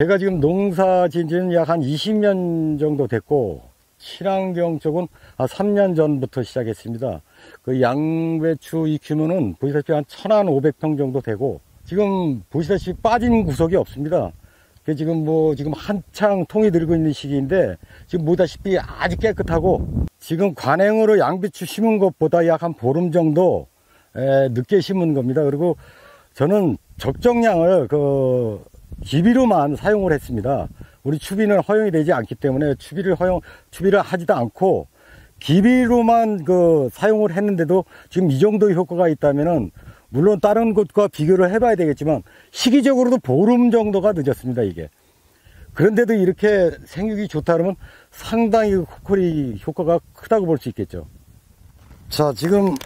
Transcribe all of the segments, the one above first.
제가 지금 농사 지은 지는 약 한 20년 정도 됐고, 친환경 쪽은 한 3년 전부터 시작했습니다. 그 양배추 익히면은 보시다시피 한 1,500평 정도 되고, 지금 보시다시피 빠진 구석이 없습니다. 그 지금 뭐, 지금 한창 통이 들고 있는 시기인데, 지금 보다시피 아주 깨끗하고, 지금 관행으로 양배추 심은 것보다 약 한 보름 정도, 에, 늦게 심은 겁니다. 그리고 저는 적정량을 그, 기비로만 사용을 했습니다. 우리 추비는 허용이 되지 않기 때문에 추비를 허용, 추비를 하지도 않고, 기비로만 그 사용을 했는데도 지금 이 정도 효과가 있다면은 물론 다른 곳과 비교를 해봐야 되겠지만 시기적으로도 보름 정도가 늦었습니다 이게 그런데도 이렇게 생육이 좋다 그러면 상당히 코코리 효과가 크다고 볼 수 있겠죠 자 지금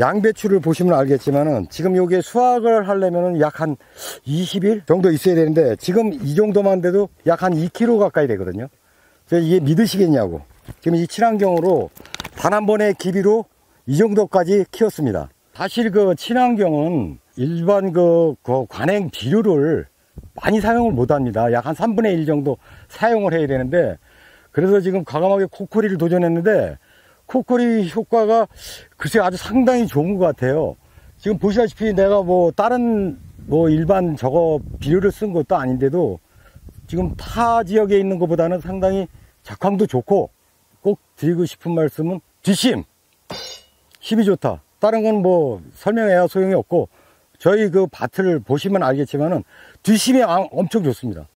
양배추를 보시면 알겠지만은 지금 여기에 수확을 하려면은 약 한 20일 정도 있어야 되는데 지금 이 정도만 돼도 약 한 2kg 가까이 되거든요. 그래서 이게 믿으시겠냐고. 지금 이 친환경으로 단 한 번의 기비로 이 정도까지 키웠습니다. 사실 그 친환경은 일반 그, 그 관행 비료를 많이 사용을 못 합니다. 약 한 3분의 1 정도 사용을 해야 되는데, 그래서 지금 과감하게 코코리를 도전했는데, 코코리 효과가 글쎄 아주 상당히 좋은 것 같아요. 지금 보시다시피 내가 뭐 다른 뭐 일반 저거 비료를 쓴 것도 아닌데도 지금 타 지역에 있는 것보다는 상당히 작황도 좋고 꼭 드리고 싶은 말씀은 뒷심 힘이 좋다. 다른 건 뭐 설명해야 소용이 없고 저희 그 밭을 보시면 알겠지만은 뒷심이 엄청 좋습니다.